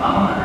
Mama.